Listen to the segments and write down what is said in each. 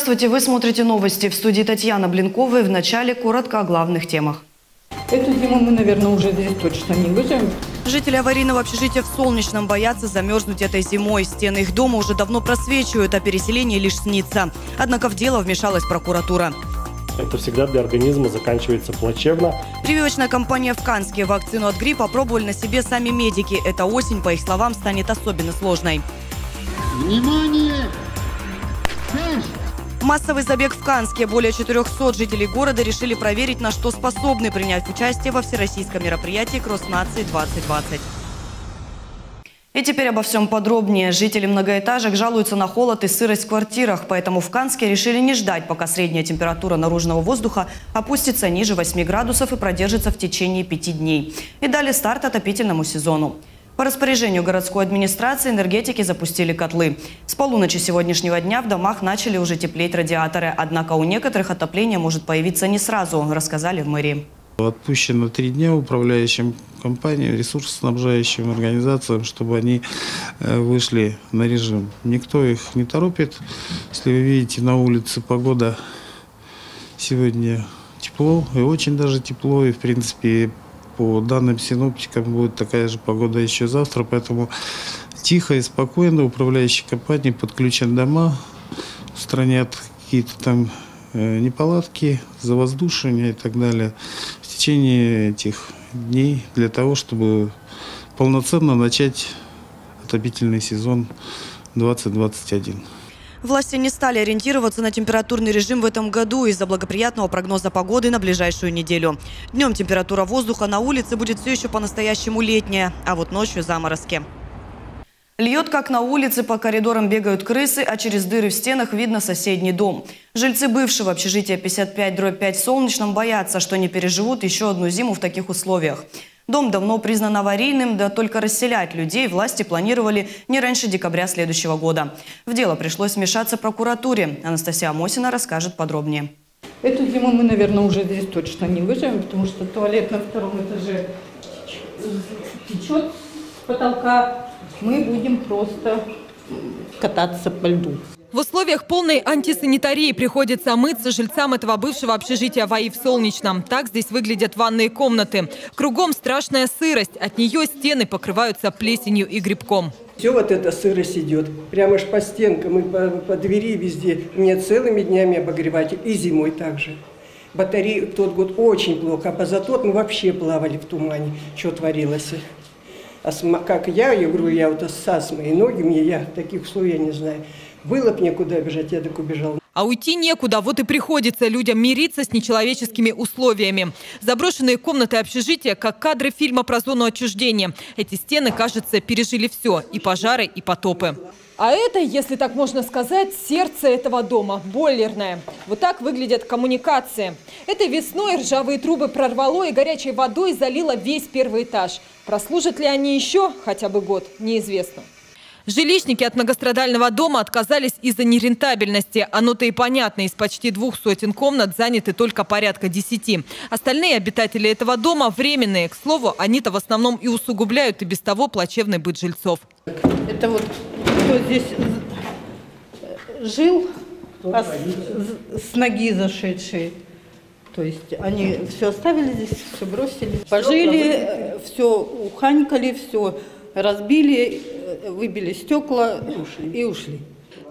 Здравствуйте, вы смотрите новости. В студии Татьяна Блинкова. В начале коротко о главных темах. Эту зиму мы, наверное, уже здесь точно не выживем. Жители аварийного общежития в Солнечном боятся замерзнуть этой зимой. Стены их дома уже давно просвечивают, а переселение лишь снится. Однако в дело вмешалась прокуратура. Это всегда для организма заканчивается плачевно. Прививочная кампания в Канске. Вакцину от гриппа пробовали на себе сами медики. Эта осень, по их словам, станет особенно сложной. Внимание! Массовый забег в Канске. Более 400 жителей города решили проверить, на что способны принять участие во всероссийском мероприятии «Кросс-нации-2020». И теперь обо всем подробнее. Жители многоэтажек жалуются на холод и сырость в квартирах, поэтому в Канске решили не ждать, пока средняя температура наружного воздуха опустится ниже 8 градусов и продержится в течение пяти дней. И дали старт отопительному сезону. По распоряжению городской администрации энергетики запустили котлы. С полуночи сегодняшнего дня в домах начали уже теплеть радиаторы. Однако у некоторых отопление может появиться не сразу, рассказали в мэрии. Отпущено три дня управляющим компаниям, ресурсоснабжающим организациям, чтобы они э, вышли на режим. Никто их не торопит. Если вы видите, на улице погода сегодня тепло, и очень даже тепло, и в принципе по данным синоптикам будет такая же погода еще завтра, поэтому тихо и спокойно управляющие компании подключат дома, устранят какие-то там э, неполадки, завоздушивания и так далее в течение этих дней для того, чтобы полноценно начать отопительный сезон 2021. Власти не стали ориентироваться на температурный режим в этом году из-за благоприятного прогноза погоды на ближайшую неделю. Днем температура воздуха на улице будет все еще по-настоящему летняя, а вот ночью заморозки. Льет, как на улице, по коридорам бегают крысы, а через дыры в стенах видно соседний дом. Жильцы бывшего общежития 55-5 в Солнечном боятся, что не переживут еще одну зиму в таких условиях. Дом давно признан аварийным, да только расселять людей власти планировали не раньше декабря следующего года. В дело пришлось вмешаться прокуратуре. Анастасия Мосина расскажет подробнее. Эту зиму мы, наверное, уже здесь точно не выживем, потому что туалет на втором этаже течет с потолка. Мы будем просто кататься по льду. В условиях полной антисанитарии приходится мыться жильцам этого бывшего общежития ВАИ в Солнечном. Так здесь выглядят ванные комнаты. Кругом страшная сырость. От нее стены покрываются плесенью и грибком. Все вот эта сырость идет. Прямо аж по стенкам и по, по двери везде. Мне целыми днями обогреватель и зимой также. Батареи тот год очень плохо, а за тот мы вообще плавали в тумане, что творилось. А как я, я говорю, я вот с астмой, и ноги мне, я таких условий не знаю. Было бы некуда бежать, я так убежал. А уйти некуда, вот и приходится людям мириться с нечеловеческими условиями. Заброшенные комнаты общежития, как кадры фильма про зону отчуждения. Эти стены, кажется, пережили все – и пожары, и потопы. А это, если так можно сказать, сердце этого дома, бойлерное. Вот так выглядят коммуникации. Этой весной ржавые трубы прорвало и горячей водой залило весь первый этаж. Прослужат ли они еще хотя бы год, неизвестно. Жилищники от многострадального дома отказались из-за нерентабельности. Оно-то и понятно, из почти двух сотен комнат заняты только порядка десяти. Остальные обитатели этого дома временные. К слову, они-то в основном и усугубляют и без того плачевный быт жильцов. Это вот кто здесь жил, а с, с ноги зашедшие. То есть они все оставили здесь, все бросили. Пожили, все уханькали, все разбили, выбили стекла и ушли. И ушли.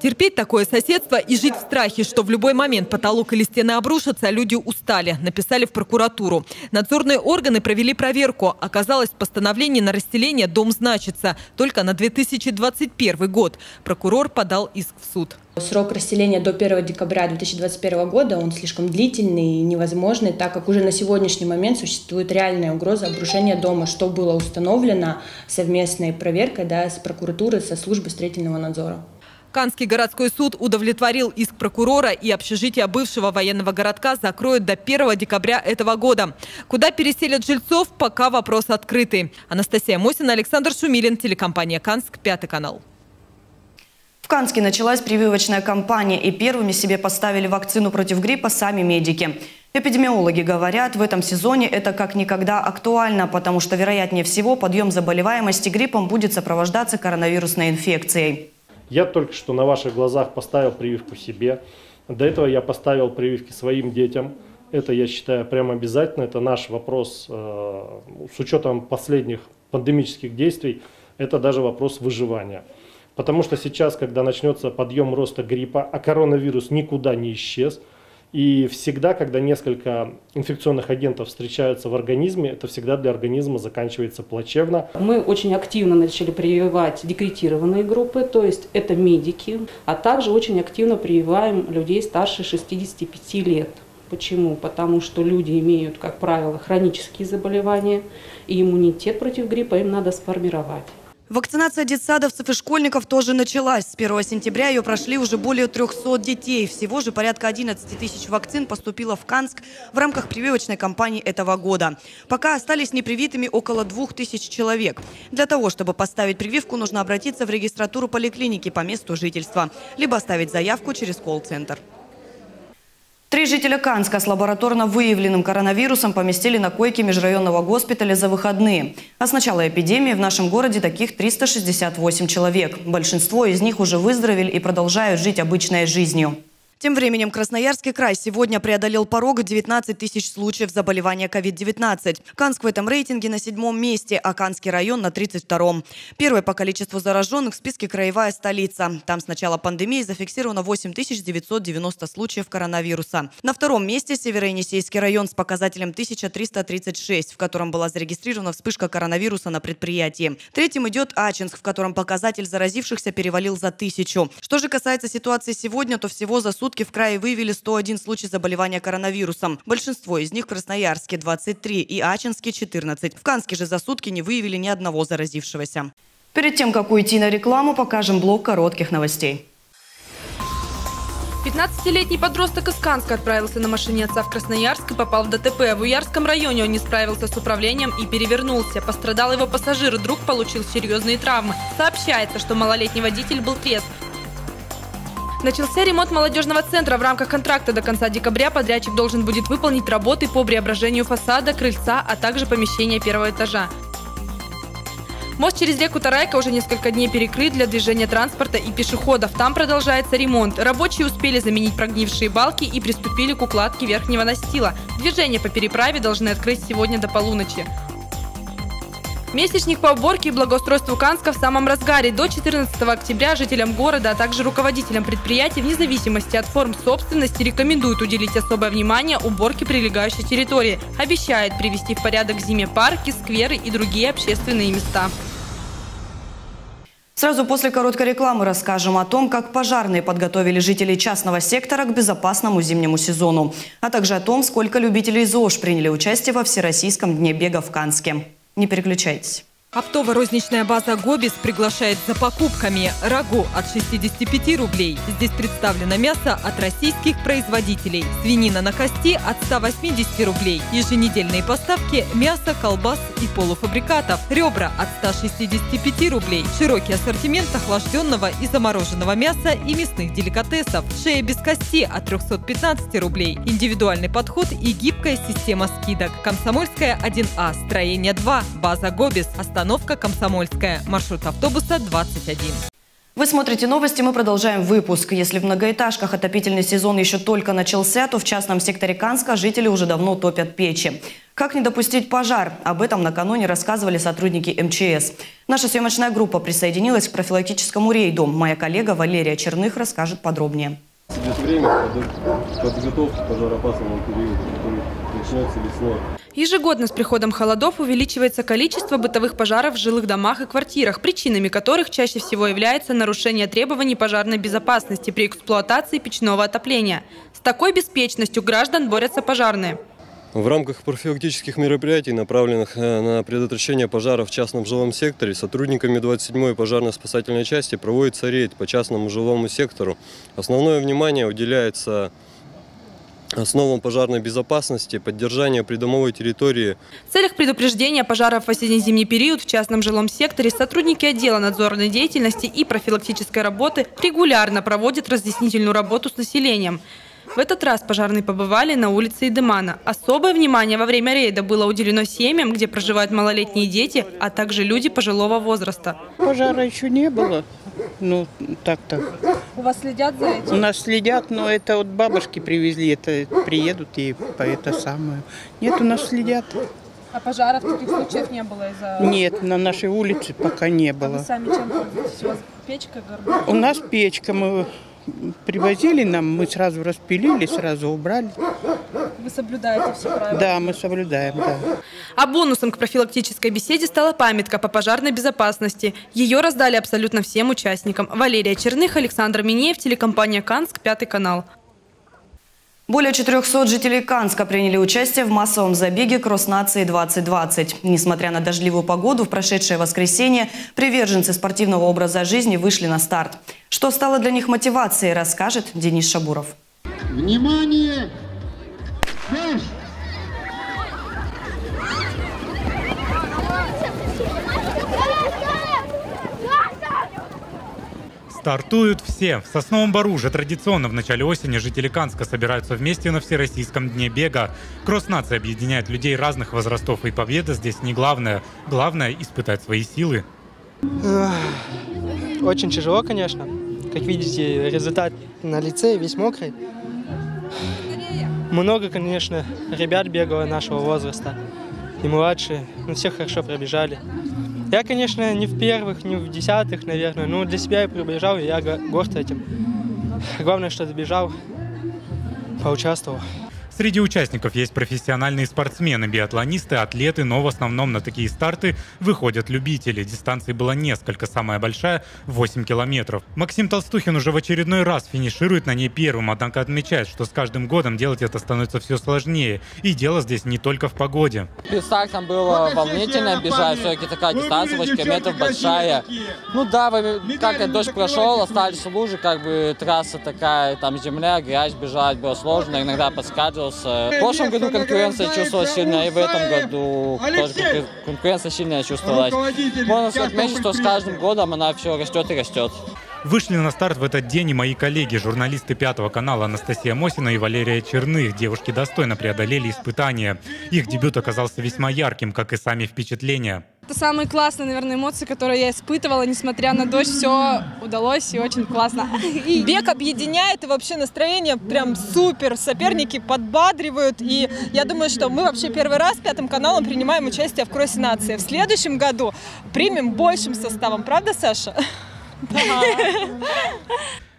Терпеть такое соседство и жить в страхе, что в любой момент потолок или стены обрушатся, люди устали. Написали в прокуратуру. Надзорные органы провели проверку. Оказалось, в постановлении на расселение дом значится только на 2021 год. Прокурор подал иск в суд. Срок расселения до 1 декабря 2021 года, он слишком длительный и невозможный, так как уже на сегодняшний момент существует реальная угроза обрушения дома, что было установлено совместной проверкой да, с прокуратурой, со службой строительного надзора. Канский городской суд удовлетворил иск прокурора и общежитие бывшего военного городка закроют до 1 декабря этого года. Куда переселят жильцов, пока вопрос открытый. Анастасия Мосина, Александр Шумилин, телекомпания «Канск», Пятый канал. В Канске началась прививочная кампания, и первыми себе поставили вакцину против гриппа сами медики. Эпидемиологи говорят, в этом сезоне это как никогда актуально, потому что, вероятнее всего, подъем заболеваемости гриппом будет сопровождаться коронавирусной инфекцией. Я только что на ваших глазах поставил прививку себе. До этого я поставил прививки своим детям. Это, я считаю, прямо обязательно. Это наш вопрос э, с учетом последних пандемических действий. Это даже вопрос выживания. Потому что сейчас, когда начнется подъем роста гриппа, а коронавирус никуда не исчез, и всегда, когда несколько инфекционных агентов встречаются в организме, это всегда для организма заканчивается плачевно. Мы очень активно начали прививать декретированные группы, то есть это медики, а также очень активно прививаем людей старше 65 лет. Почему? Потому что люди имеют, как правило, хронические заболевания, и иммунитет против гриппа им надо сформировать. Вакцинация детсадовцев и школьников тоже началась. С 1 сентября ее прошли уже более 300 детей. Всего же порядка 11 тысяч вакцин поступило в Канск в рамках прививочной кампании этого года. Пока остались непривитыми около 2 тысяч человек. Для того, чтобы поставить прививку, нужно обратиться в регистратуру поликлиники по месту жительства, либо оставить заявку через колл-центр. Три жителя Канска с лабораторно выявленным коронавирусом поместили на койке межрайонного госпиталя за выходные. А с начала эпидемии в нашем городе таких 368 человек. Большинство из них уже выздоровели и продолжают жить обычной жизнью. Тем временем Красноярский край сегодня преодолел порог 19 тысяч случаев заболевания COVID-19. Канск в этом рейтинге на седьмом месте, а Канский район на 32-м. Первой по количеству зараженных в списке краевая столица. Там с начала пандемии зафиксировано 8 990 случаев коронавируса. На втором месте Северо-Енисейский район с показателем 1336, в котором была зарегистрирована вспышка коронавируса на предприятии. Третьим идет Ачинск, в котором показатель заразившихся перевалил за тысячу. Что же касается ситуации сегодня, то всего за сутки сутки в крае выявили 101 случай заболевания коронавирусом. Большинство из них в Красноярске 23 и Ачинске 14. В Канске же за сутки не выявили ни одного заразившегося. Перед тем, как уйти на рекламу, покажем блок коротких новостей. 15-летний подросток из Канска отправился на машине отца в Красноярск и попал в ДТП. В Уярском районе он не справился с управлением и перевернулся. Пострадал его пассажир, друг получил серьезные травмы. Сообщается, что малолетний водитель был трезв. Начался ремонт молодежного центра. В рамках контракта до конца декабря подрядчик должен будет выполнить работы по преображению фасада, крыльца, а также помещения первого этажа. Мост через реку Тарайка уже несколько дней перекрыт для движения транспорта и пешеходов. Там продолжается ремонт. Рабочие успели заменить прогнившие балки и приступили к укладке верхнего настила. Движение по переправе должны открыть сегодня до полуночи. Месячник по уборке и благоустройству Канска в самом разгаре. До 14 октября жителям города, а также руководителям предприятий вне зависимости от форм собственности рекомендуют уделить особое внимание уборке прилегающей территории. Обещает привести в порядок зиме парки, скверы и другие общественные места. Сразу после короткой рекламы расскажем о том, как пожарные подготовили жителей частного сектора к безопасному зимнему сезону, а также о том, сколько любителей ЗОЖ приняли участие во Всероссийском дне бега в Канске. Не переключайтесь. Оптово-розничная база «Гобис» приглашает за покупками рагу от 65 рублей. Здесь представлено мясо от российских производителей. Свинина на кости от 180 рублей. Еженедельные поставки мяса, колбас и полуфабрикатов. Ребра от 165 рублей. Широкий ассортимент охлажденного и замороженного мяса и мясных деликатесов. Шея без кости от 315 рублей. Индивидуальный подход и гибкая система скидок. Комсомольская 1А, строение 2, база «Гобис». Остановка Остановка Комсомольская. Маршрут автобуса 21. Вы смотрите новости, мы продолжаем выпуск. Если в многоэтажках отопительный сезон еще только начался, то в частном секторе Канска жители уже давно топят печи. Как не допустить пожар? Об этом накануне рассказывали сотрудники МЧС. Наша съемочная группа присоединилась к профилактическому рейду. Моя коллега Валерия Черных расскажет подробнее. Идет время подготовки периоду, который начнется весной. Ежегодно с приходом холодов увеличивается количество бытовых пожаров в жилых домах и квартирах, причинами которых чаще всего является нарушение требований пожарной безопасности при эксплуатации печного отопления. С такой беспечностью граждан борются пожарные. В рамках профилактических мероприятий, направленных э, на предотвращение пожаров в частном жилом секторе, сотрудниками 27-й пожарно-спасательной части проводится рейд по частному жилому сектору. Основное внимание уделяется основам пожарной безопасности, поддержания придомовой территории. В целях предупреждения пожаров в осенне-зимний период в частном жилом секторе сотрудники отдела надзорной деятельности и профилактической работы регулярно проводят разъяснительную работу с населением. В этот раз пожарные побывали на улице Идемана. Особое внимание во время рейда было уделено семьям, где проживают малолетние дети, а также люди пожилого возраста. Пожара еще не было. Ну, так-то У вас следят за этим? У нас следят, но это вот бабушки привезли, это приедут и по это самое. Нет, у нас следят. А пожаров таких случаев не было из-за... Нет, на нашей улице пока не А вы было. сами чем пользуетесь? У вас печка, горбушка? У нас печка, мы привозили нам, мы сразу распилили, сразу убрали. Вы соблюдаете все правила? Да, мы соблюдаем, да. А бонусом к профилактической беседе стала памятка по пожарной безопасности. Ее раздали абсолютно всем участникам. Валерия Черных, Александр Минеев, телекомпания «Канск», Пятый канал. Более 400 жителей Канска приняли участие в массовом забеге «Кросс нации-2020». Несмотря на дождливую погоду, в прошедшее воскресенье приверженцы спортивного образа жизни вышли на старт. Что стало для них мотивацией, расскажет Денис Шабуров. Внимание! Марш! Стартуют все. В Сосновом Бару уже традиционно в начале осени жители Канска собираются вместе на Всероссийском дне бега. Кросс-нация объединяет людей разных возрастов, и победа здесь не главное. Главное – испытать свои силы. Очень тяжело, конечно. Как видите, результат на лице весь мокрый. Много, конечно, ребят бегало нашего возраста и младше. Ну, все хорошо пробежали. Я, конечно, не в первых, не в десятых, наверное, но для себя я пробежал, и я го- горд этим. Главное, что добежал, поучаствовал. Среди участников есть профессиональные спортсмены, биатлонисты, атлеты, но в основном на такие старты выходят любители. Дистанций было несколько, самая большая – 8 километров. Максим Толстухин уже в очередной раз финиширует на ней первым, однако отмечает, что с каждым годом делать это становится все сложнее. И дело здесь не только в погоде. Перед стартом было волнительно бежать, все-таки такая дистанция, 8 километров большая. Ну да, вы- как дождь прошел, остались лужи, как бы трасса такая, там земля, грязь, бежать было сложно, иногда подскальзывался. В прошлом году конкуренция чувствовалась сильно, и в этом году тоже конкур- конкуренция сильная чувствовалась. Можно отметить, что с каждым годом она все растет и растет. Вышли на старт в этот день и мои коллеги, журналисты Пятого канала Анастасия Мосина и Валерия Черных. Девушки достойно преодолели испытания. Их дебют оказался весьма ярким, как и сами впечатления. Это самые классные, наверное, эмоции, которые я испытывала, несмотря на дождь, все удалось и очень классно. Бег объединяет, и вообще настроение прям супер. Соперники подбадривают. И я думаю, что мы вообще первый раз Пятым каналом принимаем участие в кроссе нации. В следующем году примем большим составом. Правда, Саша?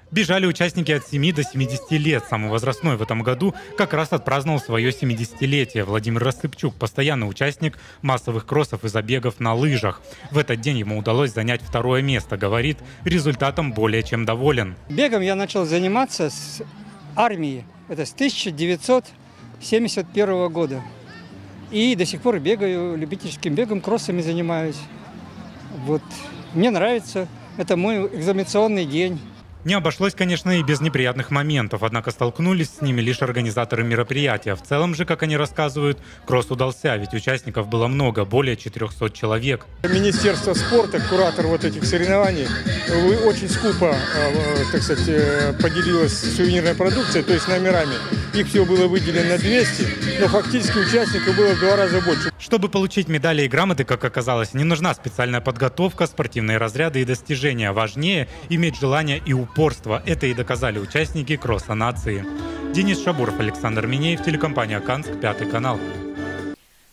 Бежали участники от 7 до 70 лет. Самый возрастной в этом году как раз отпраздновал свое 70-летие. Владимир Рассыпчук, постоянный участник массовых кроссов и забегов на лыжах. В этот день ему удалось занять второе место. Говорит, результатом более чем доволен. Бегом я начал заниматься с армии. Это с 1971 года. И до сих пор бегаю любительским бегом, кроссами занимаюсь. Вот. Мне нравится. Это мой экзаменационный день. Не обошлось, конечно, и без неприятных моментов, однако столкнулись с ними лишь организаторы мероприятия. В целом же, как они рассказывают, кросс удался, ведь участников было много, более 400 человек. Министерство спорта, куратор вот этих соревнований, очень скупо, э, так сказать, э, поделилась сувенирной продукцией, то есть номерами. Их всего было выделено 200, но фактически участников было в два раза больше. Чтобы получить медали и грамоты, как оказалось, не нужна специальная подготовка, спортивные разряды и достижения. Важнее иметь желание и упорство. Это и доказали участники кросса нации. Денис Шабуров, Александр Минеев, телекомпания «Канск», Пятый канал.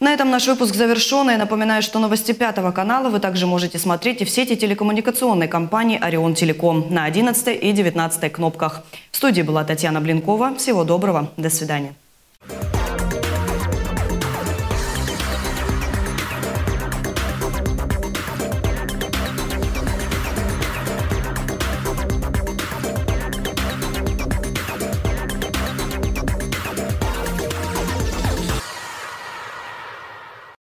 На этом наш выпуск завершен. И напоминаю, что новости Пятого канала вы также можете смотреть и в сети телекоммуникационной компании «Орион Телеком» на 11 и 19 кнопках. В студии была Татьяна Блинкова. Всего доброго. До свидания.